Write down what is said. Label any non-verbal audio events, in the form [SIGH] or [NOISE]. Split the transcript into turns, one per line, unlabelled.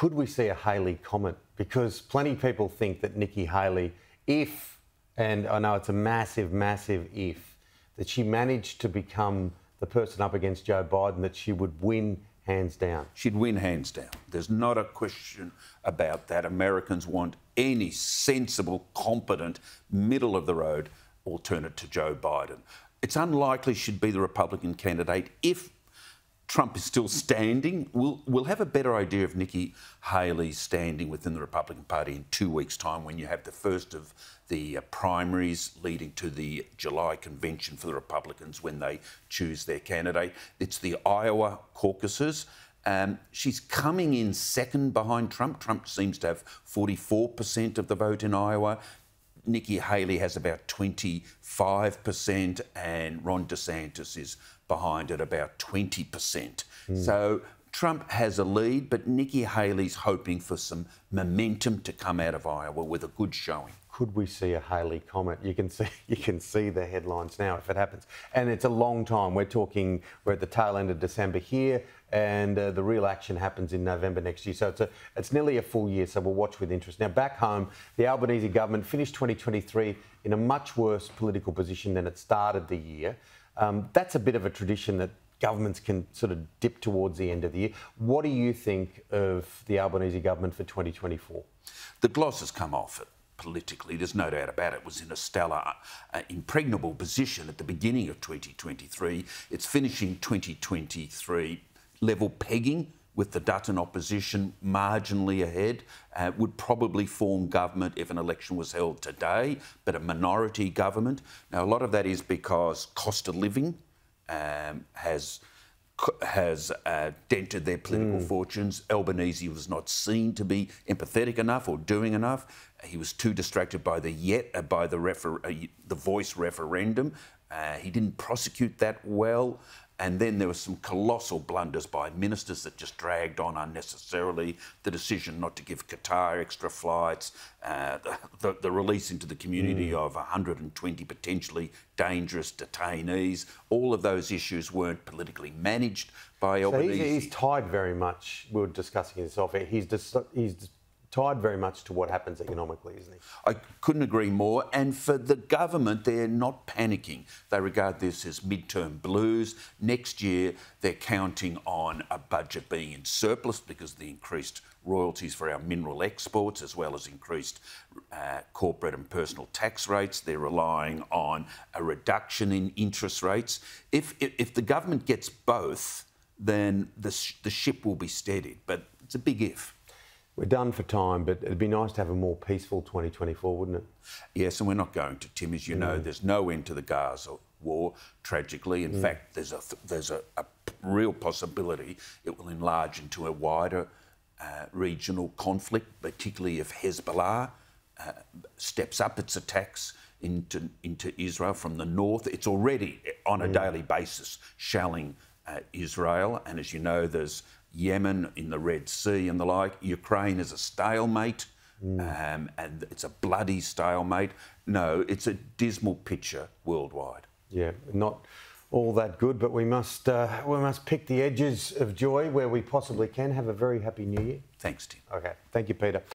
Could we see a Haley comet? Because plenty of people think that Nikki Haley, if, and I know it's a massive, massive if, that she managed to become the person up against Joe Biden, that she would win hands down.
She'd win hands down. There's not a question about that. Americans want any sensible, competent, middle of the road alternate to Joe Biden. It's unlikely she'd be the Republican candidate if Trump is still standing. We'll, we'll have a better idea of Nikki Haley's standing within the Republican Party in two weeks' time when you have the first of the uh, primaries leading to the July convention for the Republicans when they choose their candidate. It's the Iowa caucuses. Um, she's coming in second behind Trump. Trump seems to have 44% of the vote in Iowa. Nikki Haley has about 25%, and Ron DeSantis is behind at about 20%. Mm. So Trump has a lead, but Nikki Haley's hoping for some momentum to come out of Iowa with a good showing.
Could we see a Haley comet? You can see [LAUGHS] you can see the headlines now if it happens, and it's a long time. We're talking we're at the tail end of December here, and uh, the real action happens in November next year. So it's a it's nearly a full year. So we'll watch with interest. Now back home, the Albanese government finished 2023 in a much worse political position than it started the year. Um, that's a bit of a tradition that governments can sort of dip towards the end of the year. What do you think of the Albanese government for 2024?
The gloss has come off it politically, there's no doubt about it, was in a stellar, uh, impregnable position at the beginning of 2023. It's finishing 2023 level pegging with the Dutton opposition marginally ahead, uh, would probably form government if an election was held today, but a minority government. Now, a lot of that is because cost of living um, has has uh, dented their political mm. fortunes. Albanese was not seen to be empathetic enough or doing enough. He was too distracted by the yet uh, by the refer- uh, the voice referendum. Uh, he didn't prosecute that well. And then there were some colossal blunders by ministers that just dragged on unnecessarily. The decision not to give Qatar extra flights, uh, the, the, release into the community mm. of 120 potentially dangerous detainees. All of those issues weren't politically managed by so Albanese.
He's, he's tied very much. We were discussing this off air. He's, dis- he's tied very much to what happens economically, isn't he?
I couldn't agree more. And for the government, they're not panicking. They regard this as midterm blues. Next year, they're counting on a budget being in surplus because of the increased royalties for our mineral exports, as well as increased uh, corporate and personal tax rates. They're relying on a reduction in interest rates. If, if, if the government gets both, then the, the ship will be steadied. But it's a big if.
We're done for time, but it'd be nice to have a more peaceful 2024, wouldn't it?
Yes, and we're not going to, Tim. As you mm. know, there's no end to the Gaza war, tragically. In mm. fact, there's, a, there's a, a, real possibility it will enlarge into a wider uh, regional conflict, particularly if Hezbollah uh, steps up its attacks into, into Israel from the north. It's already on a mm. daily basis shelling uh, Israel, and as you know, there's Yemen in the Red Sea and the like. Ukraine is a stalemate, mm. um, and it's a bloody stalemate. No, it's a dismal picture worldwide.
Yeah, not all that good, but we must uh, we must pick the edges of joy where we possibly can. Have a very happy New Year.
Thanks, Tim.
Okay, thank you, Peter.